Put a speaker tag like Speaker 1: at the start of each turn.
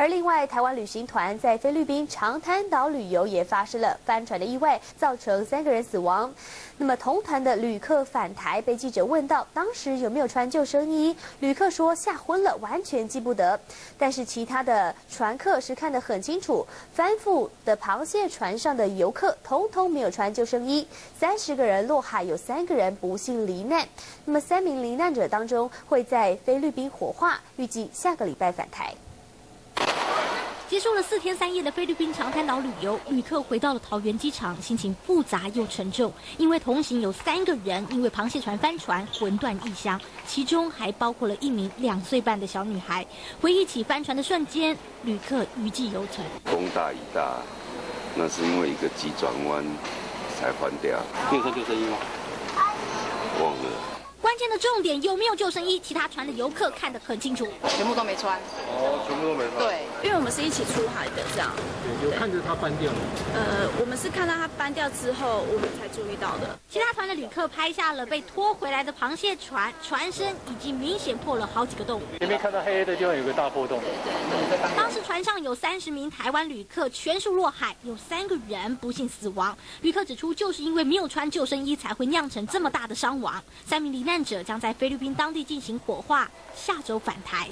Speaker 1: 而另外，台湾旅行团在菲律宾长滩岛旅游也发生了翻船的意外，造成三个人死亡。那么同团的旅客返台，被记者问到当时有没有穿救生衣，旅客说吓昏了，完全记不得。但是其他的船客是看得很清楚，翻覆的螃蟹船上的游客通通没有穿救生衣，三十个人落海，有三个人不幸罹难。那么三名罹难者当中会在菲律宾火化，预计下个礼拜返台。
Speaker 2: 结束了四天三夜的菲律宾长滩岛旅游，旅客回到了桃园机场，心情复杂又沉重，因为同行有三个人因为螃蟹船翻船魂断异乡，其中还包括了一名两岁半的小女孩。回忆起翻船的瞬间，旅客余悸犹存。
Speaker 3: 风大雨大，那是因为一个急转弯才翻掉。
Speaker 4: 有穿救生衣吗？
Speaker 3: 忘了。
Speaker 2: 关键的重点有没有救生衣？其他船的游客看得很清楚，
Speaker 5: 全部都没穿。
Speaker 4: 哦，全部都没穿。
Speaker 5: 对，因为我们是一起出海的，这样。
Speaker 4: 有看着它翻掉吗？
Speaker 5: 呃，我们是看到它翻掉之后，我们才注意到的。
Speaker 2: 其他团的旅客拍下了被拖回来的螃蟹船，船身已经明显破了好几个洞。
Speaker 4: 前面看到黑黑的地方有个大破洞。
Speaker 2: 船上有三十名台湾旅客全数落海，有三个人不幸死亡。旅客指出，就是因为没有穿救生衣，才会酿成这么大的伤亡。三名罹难者将在菲律宾当地进行火化，下周返台。